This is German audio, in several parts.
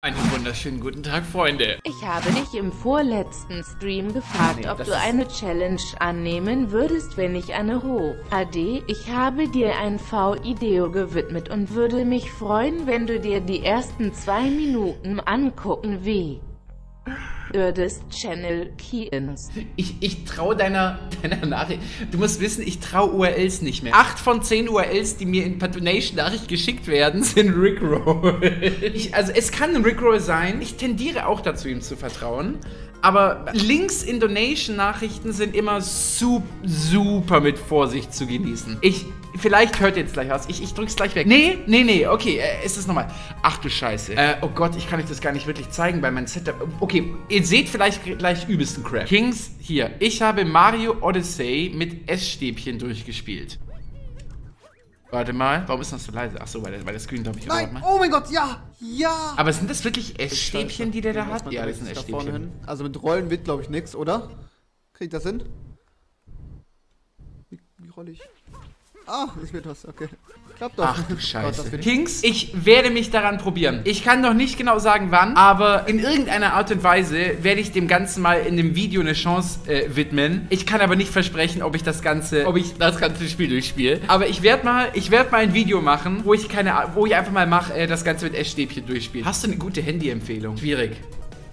Einen wunderschönen guten Tag, Freunde. Ich habe dich im vorletzten Stream gefragt, Nee, ob du eine Challenge annehmen würdest, wenn ich eine hoch. AD, ich habe dir ein V-Ideo gewidmet und würde mich freuen, wenn du dir die ersten zwei Minuten angucken wie würdest Channel Keyins. Ich, ich traue deiner, deiner Nachricht. Du musst wissen, ich traue URLs nicht mehr. Acht von zehn URLs, die mir in Patronation-Nachricht geschickt werden, sind Rickroll. Ich, also es kann ein Rickroll sein. Ich tendiere auch dazu, ihm zu vertrauen. Aber Links in Donation-Nachrichten sind immer super, super mit Vorsicht zu genießen. Ich, vielleicht hört ihr jetzt gleich was. Ich, ich drück's gleich weg. Nee, nee, nee, okay, äh, ist es nochmal. Ach du Scheiße. Äh, oh Gott, ich kann euch das gar nicht wirklich zeigen bei meinem Setup. Okay, ihr seht vielleicht gleich übelsten Crap. Kings, hier. Ich habe Mario Odyssey mit S-Stäbchen durchgespielt. Warte mal, warum ist das so leise? Ach so, weil der, weil der Screen, glaube ich, Nein, macht. oh mein Gott, ja, ja. Aber sind das wirklich S-Stäbchen, die der da hat? Ja, das sind da vorne S-Stäbchen. hin. Also mit Rollen wird, glaube ich, nix, oder? Kriegt das hin? Wie, wie roll ich? Ah, es wird was, okay. Klappt doch. Ach du Gott, Scheiße. wird Kings, ich werde mich daran probieren. Ich kann noch nicht genau sagen, wann, aber in irgendeiner Art und Weise werde ich dem Ganzen mal in dem Video eine Chance äh, widmen. Ich kann aber nicht versprechen, ob ich das ganze, ob ich das ganze Spiel durchspiele. Aber ich werde mal, ich werde mal ein Video machen, wo ich keine, wo ich einfach mal mache, äh, das Ganze mit S-Stäbchen durchspiele. Hast du eine gute Handy-Empfehlung? Schwierig.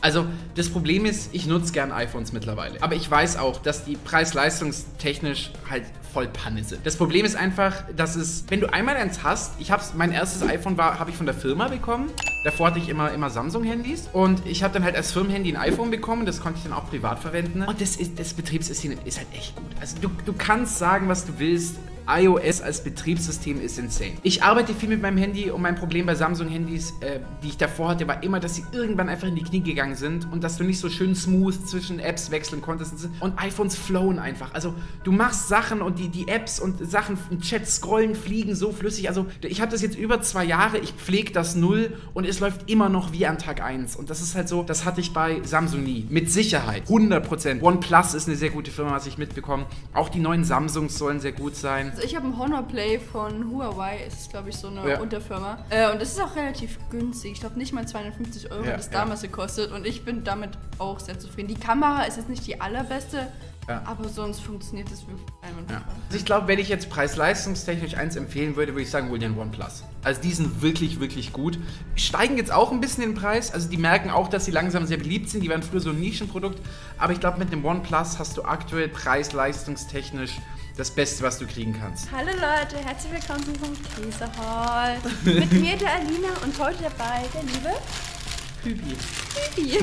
Also, das Problem ist, ich nutze gern iPhones mittlerweile. Aber ich weiß auch, dass die preis-leistungstechnisch halt voll Panne sind. Das Problem ist einfach, dass es, wenn du einmal eins hast, ich hab's, mein erstes iPhone war, habe ich von der Firma bekommen. Davor hatte ich immer, immer Samsung-Handys. Und ich habe dann halt als Firmenhandy ein iPhone bekommen. Das konnte ich dann auch privat verwenden. Und das, ist, das Betriebssystem ist halt echt gut. Also, du, du kannst sagen, was du willst. iOS als Betriebssystem ist insane. Ich arbeite viel mit meinem Handy und mein Problem bei Samsung-Handys, äh, die ich davor hatte, war immer, dass sie irgendwann einfach in die Knie gegangen sind und dass du nicht so schön smooth zwischen Apps wechseln konntest. Und iPhones flowen einfach. Also du machst Sachen und die, die Apps und Sachen im Chat scrollen, fliegen so flüssig. Also ich habe das jetzt über zwei Jahre, ich pflege das null und es läuft immer noch wie an Tag 1. Und das ist halt so, das hatte ich bei Samsung nie. Mit Sicherheit. 100%. OnePlus ist eine sehr gute Firma, was ich mitbekomme. Auch die neuen Samsungs sollen sehr gut sein. Also ich habe ein Honor Play von Huawei, es ist glaube ich so eine Ja. Unterfirma. Äh, und das ist auch relativ günstig. Ich glaube nicht mal 250 Euro Ja, hat es damals gekostet und ich bin damit auch sehr zufrieden. Die Kamera ist jetzt nicht die allerbeste, Ja. aber sonst funktioniert es wirklich einwandfrei. Ja. Also ich glaube, wenn ich jetzt preis-leistungstechnisch eins empfehlen würde, würde ich sagen, wohl den OnePlus. Also die sind wirklich, wirklich gut. Steigen jetzt auch ein bisschen in den Preis. Also die merken auch, dass sie langsam sehr beliebt sind. Die waren früher so ein Nischenprodukt. Aber ich glaube, mit dem OnePlus hast du aktuell preis-leistungstechnisch das Beste, was du kriegen kannst. Hallo Leute, herzlich willkommen zum Käsehall. Mit mir der Alina und heute dabei der liebe Hübi. Bibi.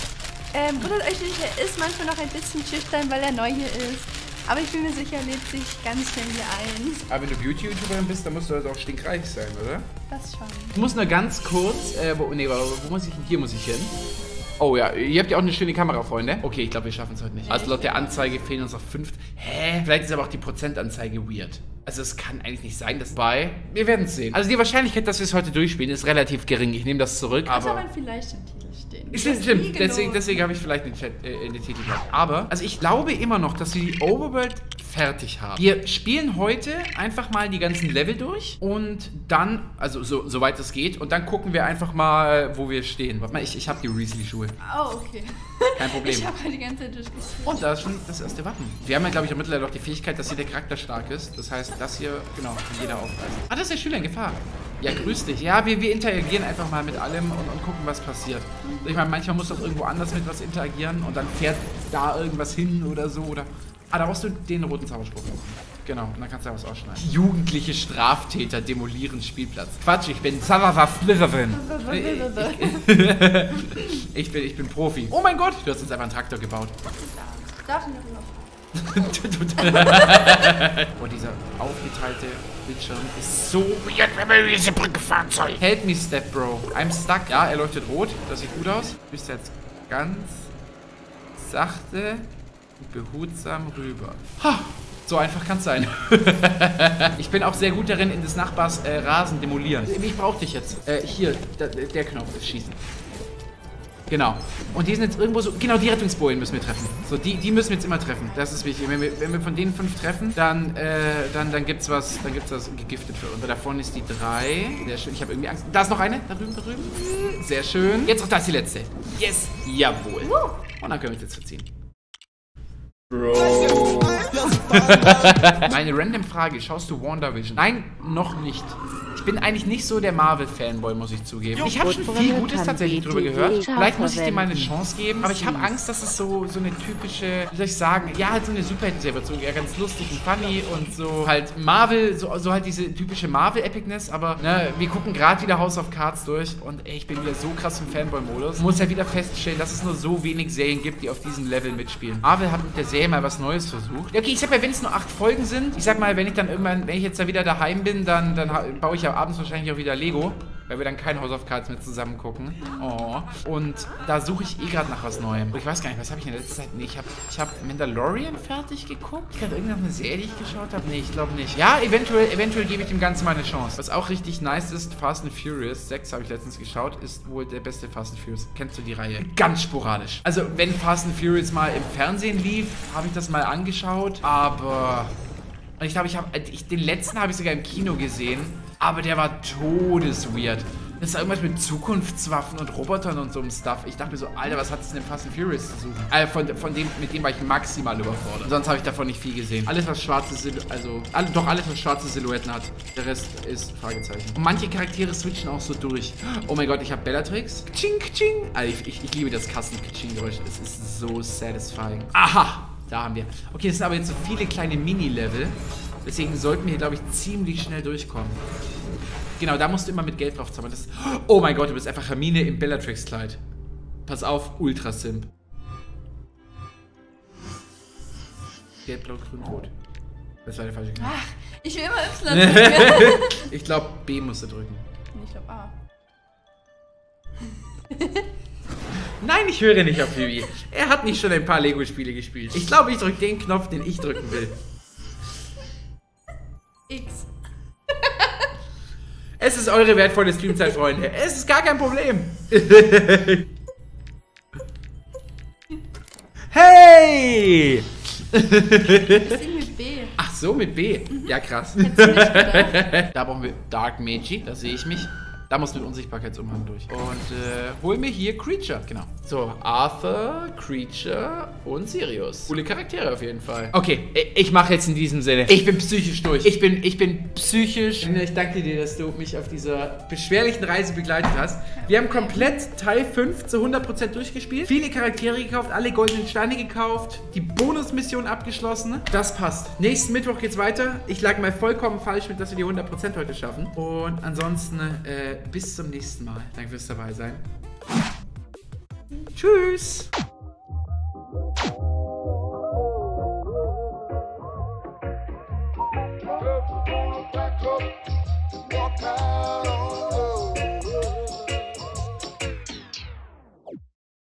ähm, wundert euch nicht, er ist manchmal noch ein bisschen schüchtern, weil er neu hier ist. Aber ich bin mir sicher, er lebt sich ganz schnell hier ein. Aber wenn du Beauty-YouTuberin bist, dann musst du also auch stinkreich sein, oder? Das schon. Ich muss nur ganz kurz, äh, wo, nee, wo, wo muss ich hin? Hier muss ich hin. Oh ja, ihr habt ja auch eine schöne Kamera, Freunde. Okay, ich glaube, wir schaffen es heute nicht. Also laut der Anzeige fehlen uns noch fünf. Hä? Vielleicht ist aber auch die Prozentanzeige weird. Also es kann eigentlich nicht sein, dass bei... Wir werden es sehen. Also die Wahrscheinlichkeit, dass wir es heute durchspielen, ist relativ gering. Ich nehme das zurück, aber... aber vielleicht im Titel stehen. Stimmt, stimmt. Deswegen, gelogen. deswegen habe ich vielleicht den, Chat, äh, in den Titel gehabt. Aber, also ich glaube immer noch, dass wir die Overworld fertig haben. Wir spielen heute einfach mal die ganzen Level durch und dann, also so, soweit es geht, und dann gucken wir einfach mal, wo wir stehen. Warte mal, ich, ich habe die Reesley-Schuhe. Oh, okay. Kein Problem. Ich habe halt die ganze Zeit durchgespielt. Und da ist schon das erste Wappen. Wir haben ja, glaube ich, auch mittlerweile auch die Fähigkeit, dass jeder Charakter stark ist. Das heißt, das hier, genau, kann jeder aufreißen. Ah, das ist der Schüler in Gefahr. Ja, grüß dich. Ja, wir, wir interagieren einfach mal mit allem und, und gucken, was passiert. Ich meine, manchmal muss doch irgendwo anders mit was interagieren und dann fährt da irgendwas hin oder so. Oder ah, da brauchst du den roten Zauberspruch. Genau, und dann kannst du da was ausschneiden. Jugendliche Straftäter demolieren Spielplatz. Quatsch, ich bin Zavava Slytherin. Ich bin, ich bin Profi. Oh mein Gott, du hast uns einfach einen Traktor gebaut. Darf ich noch? Oh, dieser aufgeteilte Bildschirm ist so weird, wenn man über diese Brücke fahren soll. Help me, Step Bro. I'm stuck. Ja, er leuchtet rot. Das sieht gut aus. Du bist jetzt ganz sachte und behutsam rüber. Ha! So einfach kann es sein. ich bin auch sehr gut darin, in des Nachbars äh, Rasen demolieren. Ich brauche dich jetzt. Äh, hier, da, der Knopf ist schießen. Genau. Und die sind jetzt irgendwo so. Genau, die Rettungsbojen müssen wir treffen. So, die, die müssen wir jetzt immer treffen. Das ist wichtig. Wenn wir, wenn wir von denen fünf treffen, dann, äh, dann, dann gibt's was, dann gibt's was gegiftet für uns. Da vorne ist die drei. Sehr schön. Ich habe irgendwie Angst. Da ist noch eine. Da drüben, da drüben. Sehr schön. Jetzt noch das die letzte. Yes. Jawohl. Und dann können wir uns jetzt verziehen. Bro. Meine random Frage, schaust du WandaVision? Nein, noch nicht. Ich bin eigentlich nicht so der Marvel-Fanboy, muss ich zugeben. Ich habe schon viel Gutes tatsächlich drüber gehört. Vielleicht muss ich dir mal eine Chance geben. Aber ich habe Angst, dass es so, so eine typische, wie soll ich sagen, ja, halt so eine Superhelden-Serie wird. So ja, ganz lustig und funny und so halt Marvel, so, so halt diese typische Marvel-Epicness. Aber ne, wir gucken gerade wieder House of Cards durch und ey, ich bin wieder so krass im Fanboy-Modus. Muss ja wieder feststellen, dass es nur so wenig Serien gibt, die auf diesem Level mitspielen. Marvel hat mit der Serie mal was Neues versucht. Ja, okay, ich sag wenn es nur acht Folgen sind, ich sag mal, wenn ich dann irgendwann, wenn ich jetzt da wieder daheim bin, dann, dann baue ich ja abends wahrscheinlich auch wieder Lego, weil wir dann kein House of Cards mehr zusammen gucken. Oh. Und da suche ich eh gerade nach was Neuem. Ich weiß gar nicht, was habe ich in der letzten Zeit? Nee, ich habe ich hab Mandalorian fertig geguckt. Ich gerade irgendeine Serie, die ich geschaut habe? Nee, ich glaube nicht. Ja, eventuell, eventuell gebe ich dem Ganzen mal eine Chance. Was auch richtig nice ist, Fast and Furious 6 habe ich letztens geschaut, ist wohl der beste Fast and Furious. Kennst du die Reihe? Ganz sporadisch. Also, wenn Fast and Furious mal im Fernsehen lief, habe ich das mal angeschaut, aber... Und ich glaube, ich habe den letzten habe ich sogar im Kino gesehen, aber der war todesweird. Das ist irgendwas mit Zukunftswaffen und Robotern und so einem Stuff. Ich dachte mir so, Alter, was hat es denn Fast and Furious zu suchen? Äh, von, von dem, mit dem war ich maximal überfordert. Sonst habe ich davon nicht viel gesehen. Alles, was schwarze Silhouetten, also, alle, doch alles, was schwarze Silhouetten hat. Der Rest ist Fragezeichen. Und manche Charaktere switchen auch so durch. Oh mein Gott, ich habe Bellatrix. Kching, kching. Alter, ich, ich, ich liebe das Kassen-Kching-Geräusch. Es ist so satisfying. Aha! Da haben wir. Okay, das sind aber jetzt so viele kleine Mini-Level. Deswegen sollten wir hier, glaube ich, ziemlich schnell durchkommen. Genau, da musst du immer mit Geld drauf zaubern. Das oh mein Gott, du bist einfach Hermine im Bellatrix-Kleid. Pass auf, Ultra-Simp. Gelb, blau, grün, rot. Das war der falsche Knopf. Ach, ich will immer Y drücken. ich glaube, B musst du drücken. Nee, ich glaube A. Nein, ich höre nicht auf Vivi. Er hat nicht schon ein paar Lego-Spiele gespielt. Ich glaube, ich drücke den Knopf, den ich drücken will. Ist eure wertvolle Streamzeit, Freunde. Es ist gar kein Problem. hey! Das Ding mit B. Ach so, mit B. Ja, krass. da brauchen wir Dark Magi, da sehe ich mich. Da muss mit Unsichtbarkeitsumhang durch. Und äh, hol mir hier Creature. Genau. So, Arthur, Creature und Sirius. Coole Charaktere auf jeden Fall. Okay, ich mache jetzt in diesem Sinne. Ich bin psychisch durch. Ich bin, ich bin psychisch. Ich danke dir, dass du mich auf dieser beschwerlichen Reise begleitet hast. Wir haben komplett Teil 5 zu 100% durchgespielt. Viele Charaktere gekauft, alle goldenen Steine gekauft, die Bonusmission abgeschlossen. Das passt. Nächsten Mittwoch geht's weiter. Ich lag mal vollkommen falsch mit, dass wir die 100% heute schaffen. Und ansonsten, äh, bis zum nächsten Mal. Danke fürs dabei sein. Tschüss.